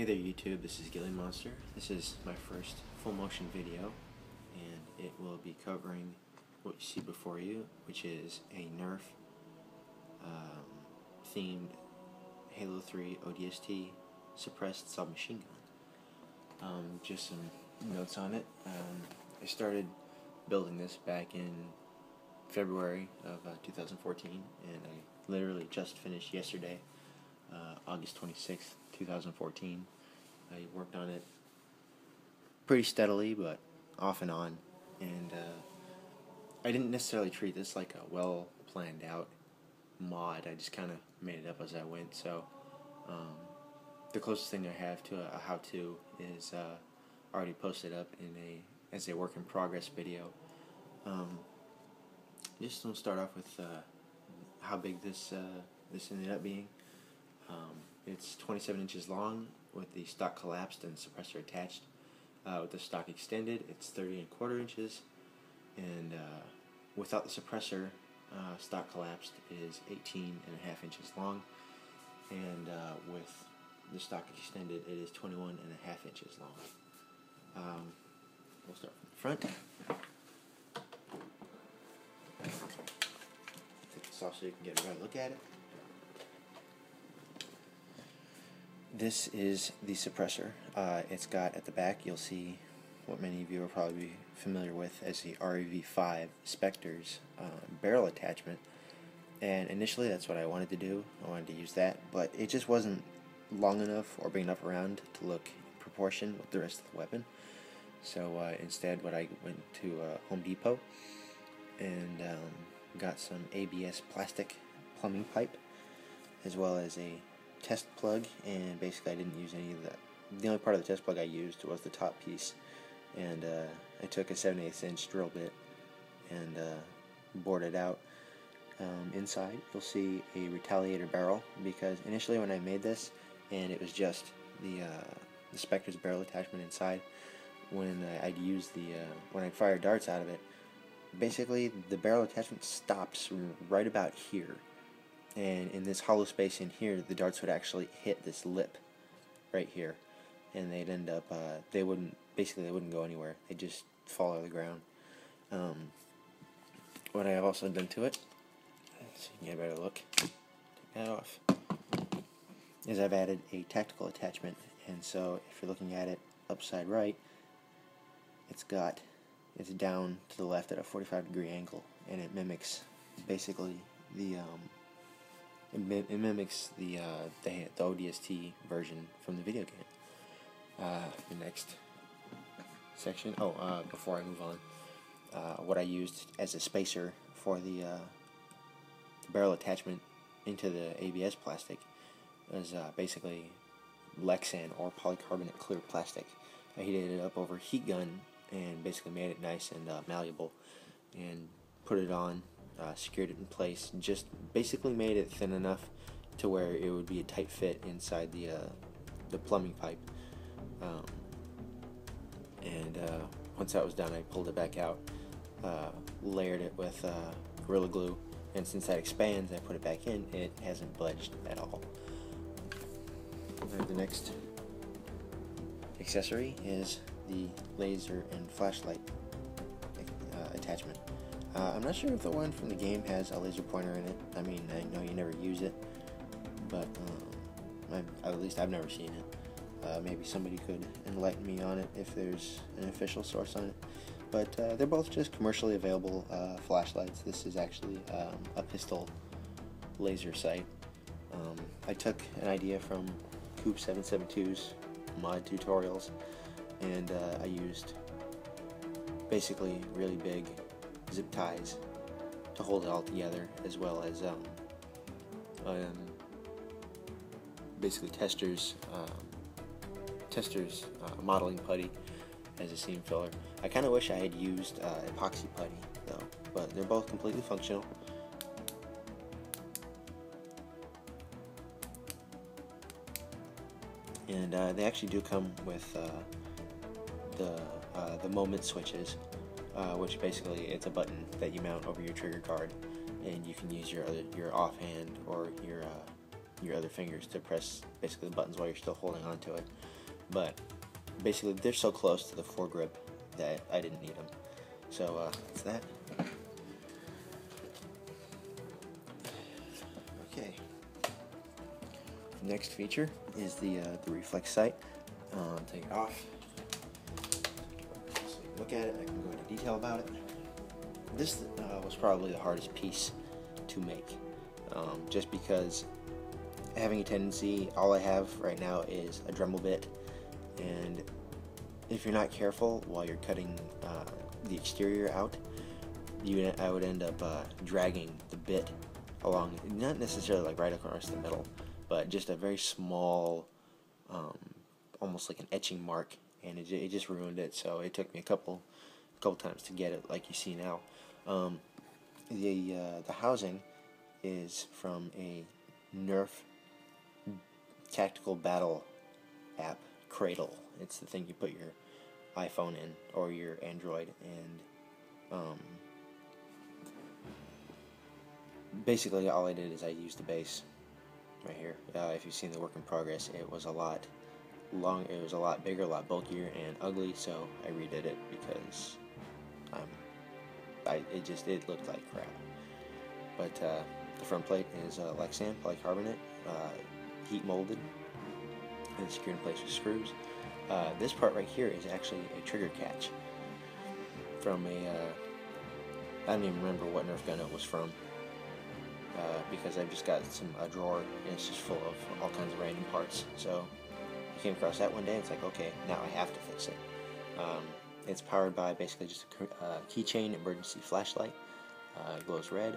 Hey there YouTube, this is Gilly Monster. This is my first full motion video and it will be covering what you see before you, which is a Nerf um, themed Halo 3 ODST suppressed submachine gun. Um, just some notes on it. Um, I started building this back in February of uh, 2014 and I literally just finished yesterday uh, August 26th, 2014. I worked on it pretty steadily, but off and on. And uh, I didn't necessarily treat this like a well planned out mod. I just kind of made it up as I went. So um, the closest thing I have to a, how to is uh, already posted up in a as a work in progress video. Um, just to start off with uh, how big this uh, this ended up being. Um, it's 27 inches long with the stock collapsed and suppressor attached. Uh, with the stock extended, it's 30 and a quarter inches, and uh, without the suppressor, uh, stock collapsed is 18 and a half inches long, and uh, with the stock extended, it is 21 and a half inches long. Um, we'll start from the front. Take this off so you can get a better look at it. This is the suppressor. Uh, it's got at the back, you'll see what many of you are probably familiar with as the REV5 Spectres uh, barrel attachment. And initially that's what I wanted to do. I wanted to use that, but it just wasn't long enough or big enough around to look in proportion with the rest of the weapon. So uh, instead what I went to uh, Home Depot and um, got some ABS plastic plumbing pipe as well as a test plug and basically I didn't use any of that. The only part of the test plug I used was the top piece and uh, I took a 7 8 inch drill bit and uh, bored it out. Um, inside you'll see a retaliator barrel because initially when I made this and it was just the, uh, the Spectre's barrel attachment inside when I'd use the uh, when I'd fire darts out of it basically the barrel attachment stops right about here and in this hollow space in here the darts would actually hit this lip right here. And they'd end up uh, they wouldn't basically they wouldn't go anywhere. They'd just fall of the ground. Um, what I have also done to it so you can get a better look. Take that off. Is I've added a tactical attachment. And so if you're looking at it upside right it's got it's down to the left at a 45 degree angle. And it mimics basically the um, it, it mimics the, uh, the, the ODST version from the video game. Uh, the next section. Oh, uh, before I move on, uh, what I used as a spacer for the, uh, the barrel attachment into the ABS plastic is uh, basically Lexan or polycarbonate clear plastic. I heated it up over a heat gun and basically made it nice and malleable and put it on uh, secured it in place, just basically made it thin enough to where it would be a tight fit inside the uh, the plumbing pipe. Um, and uh, once that was done, I pulled it back out, uh, layered it with uh, Gorilla Glue, and since that expands, I put it back in. It hasn't budged at all. the next accessory is the laser and flashlight uh, attachment. Uh, I'm not sure if the one from the game has a laser pointer in it. I mean, I know you never use it, but um, at least I've never seen it. Uh, maybe somebody could enlighten me on it if there's an official source on it. But uh, they're both just commercially available uh, flashlights. This is actually um, a pistol laser sight. Um, I took an idea from Coop 772's mod tutorials, and uh, I used basically really big zip ties to hold it all together, as well as um, um, basically Testors um, Testors uh, modeling putty as a seam filler. I kind of wish I had used uh, epoxy putty though, but they're both completely functional. And uh, they actually do come with uh, the uh, the moment switches uh, which basically it's a button that you mount over your trigger guard, and you can use your other, your offhand or your uh, your other fingers to press basically the buttons while you're still holding on to it. But basically, they're so close to the foregrip that I didn't need them. So uh, that's that. Okay. Next feature is the uh, the reflex sight. Um, take it off. Look at it. I can go into detail about it. This uh, was probably the hardest piece to make, um, just because having a tendency, all I have right now is a Dremel bit, and if you're not careful while you're cutting uh, the exterior out, you I would end up uh, dragging the bit along, not necessarily like right across the middle, but just a very small, um, almost like an etching mark, and it, it just ruined it. So it took me a couple, couple times to get it like you see now. Um, the uh, the housing is from a Nerf tactical battle app, Cradle. It's the thing you put your iPhone in or your Android, and um, basically all I did is I used the base right here. Uh, if you've seen the work in progress, it was a lot long. It was a lot bigger, a lot bulkier, and ugly. So I redid it because I'm, I it just it looked like crap. But uh, the front plate is uh, Lexan polycarbonate, uh, heat molded, and secured in place with screws. Uh, this part right here is actually a trigger catch from a. Uh, I don't even remember what Nerf gun it was from. Uh, because I've just got some a drawer and it's just full of all kinds of random parts. So came across that one day. It's like, okay, now I have to fix it. Um, it's powered by basically just a uh, keychain emergency flashlight. Uh, it glows red.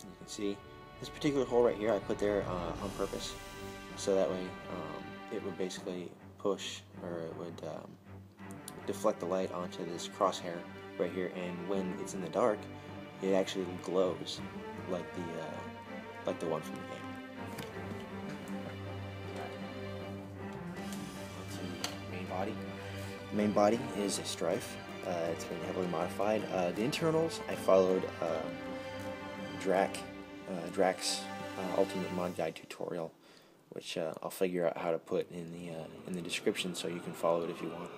You can see this particular hole right here I put there uh, on purpose, so that way um, it would basically push or it would um, deflect the light onto this crosshair right here, and when it's in the dark, it actually glows like the uh, like the one from the game. Body. The main body is a Stryfe. Uh, it's been heavily modified. Uh, the internals, I followed uh, Drac, uh, Drac's uh, Ultimate Mod Guide tutorial, which uh, I'll figure out how to put in the in the description so you can follow it if you want.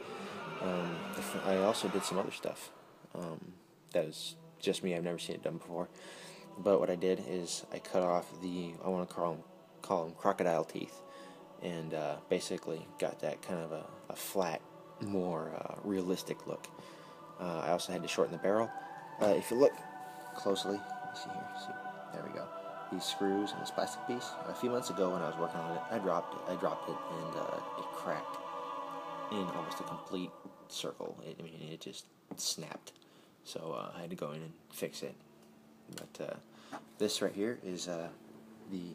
Um, I also did some other stuff um, that was just me. I've never seen it done before. But what I did is I cut off the I want to call them call them crocodile teeth, and basically got that kind of a, a flat, more uh, realistic look. Uh, I also had to shorten the barrel. Uh, if you look closely, see here, see, there we go. These screws and this plastic piece. A few months ago, when I was working on it, I dropped it. I dropped it, and uh, it cracked in almost a complete circle. It, I mean, it just snapped. So uh, I had to go in and fix it. But this right here is the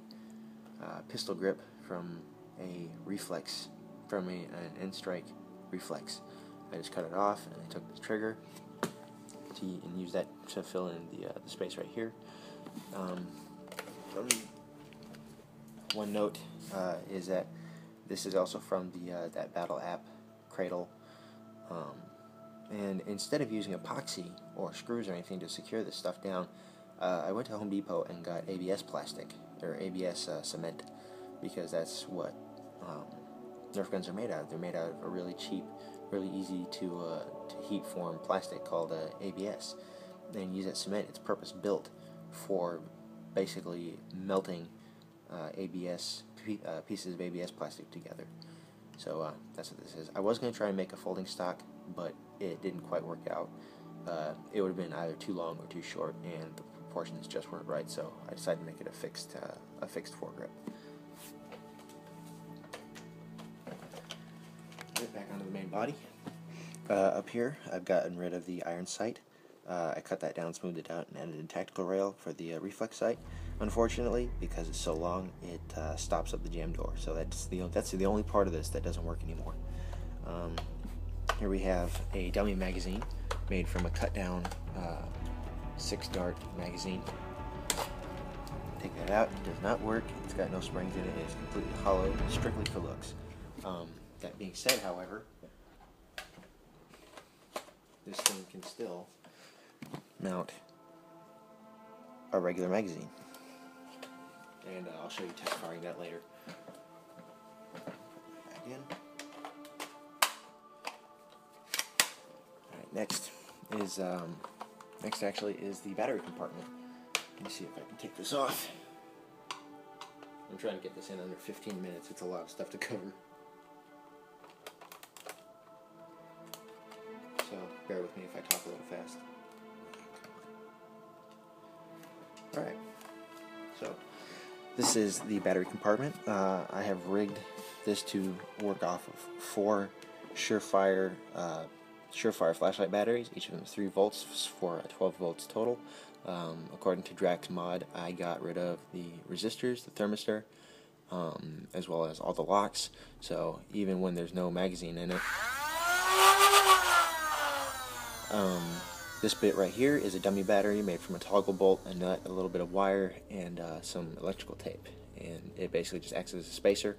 pistol grip from a reflex, from a, an N-Strike reflex. I just cut it off and I took the trigger to, and used that to fill in the, uh, the space right here. Um, one note uh, is that this is also from the uh, that battle app Cradle. Um, and instead of using epoxy or screws or anything to secure this stuff down, uh, I went to Home Depot and got ABS plastic or ABS uh, cement because that's what um, Nerf guns are made out of. They're made out of a really cheap, really easy to uh, to heat form plastic called uh, ABS. And use that cement. It's purpose built for basically melting uh, ABS uh, pieces of ABS plastic together. So that's what this is. I was going to try and make a folding stock, but it didn't quite work out. it would have been either too long or too short, and the proportions just weren't right, so I decided to make it a fixed uh, a fixed foregrip. Back onto the main body. Uh, up here, I've gotten rid of the iron sight. Uh, I cut that down, smoothed it out, and added a tactical rail for the uh, reflex sight. Unfortunately, because it's so long, it uh, stops up the jam door. So that's the that's the only part of this that doesn't work anymore. Um, here we have a dummy magazine made from a cut down uh, six dart magazine. Take that out. It does not work. It's got no springs in it. It's completely hollow, strictly for looks. Um, that being said, however, this thing can still mount a regular magazine. and uh, I'll show you test firing that later. Back in. Alright, next is, um, next actually is the battery compartment. Let me see if I can take this off. I'm trying to get this in under 15 minutes. It's a lot of stuff to cover. With me if I talk a little fast. Alright, so this is the battery compartment. Uh, I have rigged this to work off of four Surefire uh, Surefire flashlight batteries. Each of them is 3 volts for 12 volts total. Um, according to Drax Mod, I got rid of the resistors, the thermistor, um, as well as all the locks. So even when there's no magazine in it, um, this bit right here is a dummy battery made from a toggle bolt, a nut, a little bit of wire, and uh, some electrical tape. And it basically just acts as a spacer.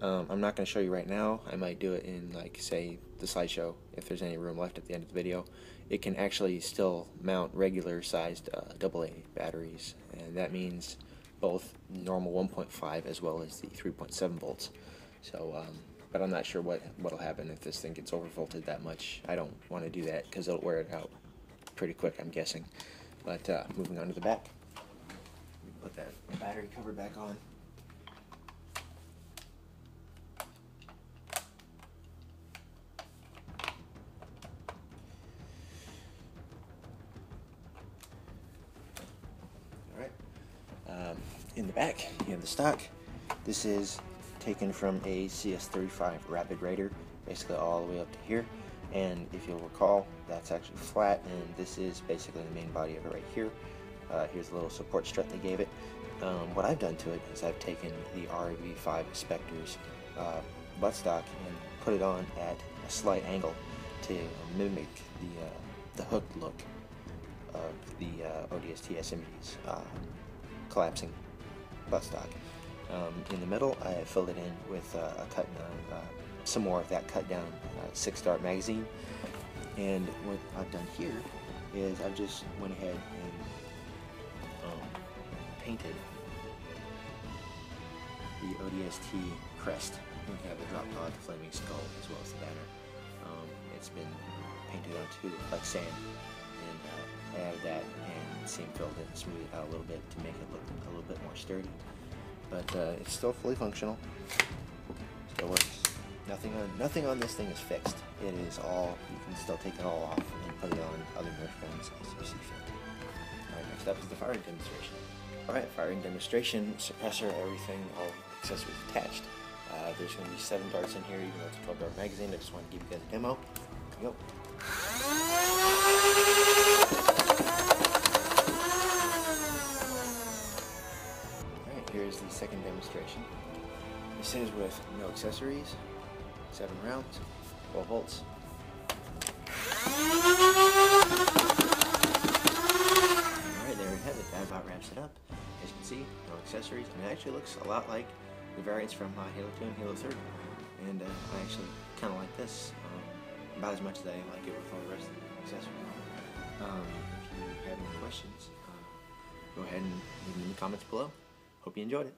Um, I'm not going to show you right now. I might do it in, like, say, the slideshow, if there's any room left at the end of the video. It can actually still mount regular sized uh, AA batteries, and that means both normal 1.5 as well as the 3.7 volts. So, um, but I'm not sure what what'll happen if this thing gets overvolted that much. I don't want to do that because it'll wear it out pretty quick, I'm guessing. But uh, moving on to the back, put that battery cover back on. Um, in the back, you have the stock. This is taken from a CS35 Rapid Raider, basically all the way up to here. And if you'll recall, that's actually flat, and this is basically the main body of it right here. Uh, here's a little support strut they gave it. Um, what I've done to it is I've taken the RV5 Spectre's uh, buttstock and put it on at a slight angle to mimic the, uh, the hooked look of the uh, ODST SMG's uh, collapsing buttstock. Um, in the middle, I filled it in with uh, a cut down, uh, some more of that cut down uh, six dart magazine. And what I've done here is I've just went ahead and um, painted the ODST crest. We have the drop pod, the flaming skull, as well as the banner. Um, it's been painted onto Lexan, and uh, I added that and seam filled it and smoothed it out a little bit to make it look a little bit more sturdy but uh, it's still fully functional. Still works. Nothing on nothing on this thing is fixed. It is all you can still take it all off and put it on other guns as you see fit. Alright, next up is the firing demonstration. Alright, firing demonstration, suppressor, everything, all accessories attached. Uh, there's going to be seven darts in here, even though it's a 12 dart magazine. I just want to give you guys a demo. Here we go. Second demonstration. This is with no accessories, 7 rounds, 12 volts. Alright, there we have it. That about wraps it up. As you can see, no accessories, and it actually looks a lot like the variants from uh, Halo 2 and Halo 3. And uh, I actually kind of like this, um, about as much as I like it with all the rest of the accessories. Um, if you have any questions, uh, go ahead and leave them in the comments below. Hope you enjoyed it.